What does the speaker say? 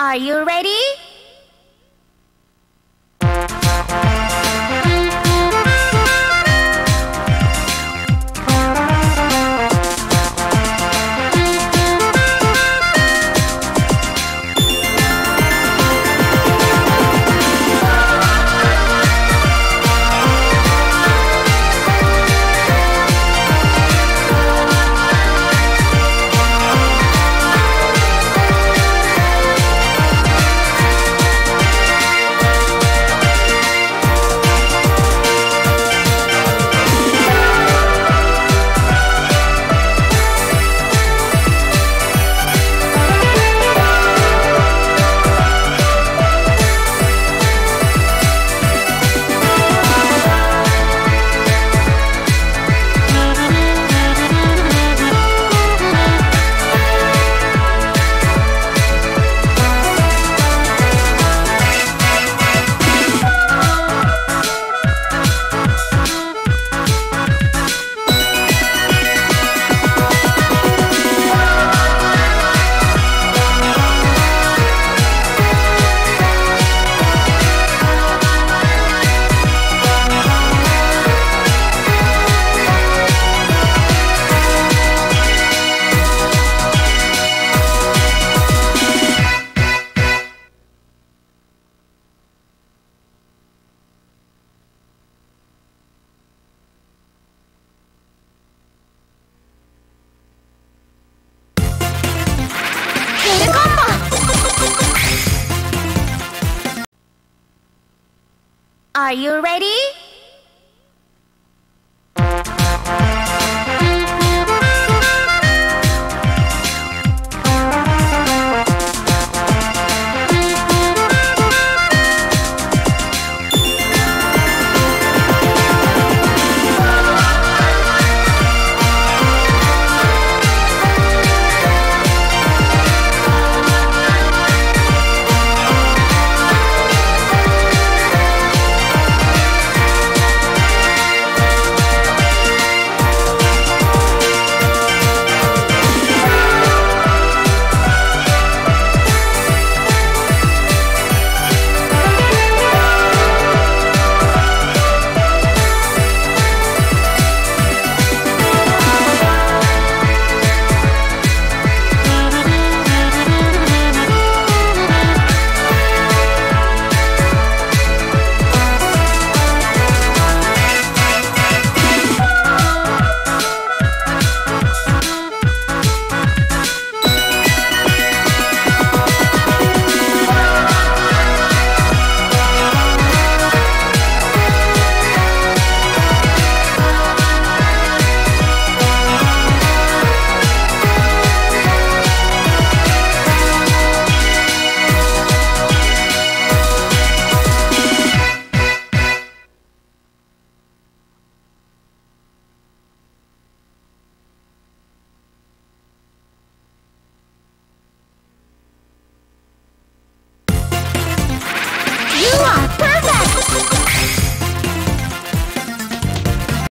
Are you ready? Are you ready? you are.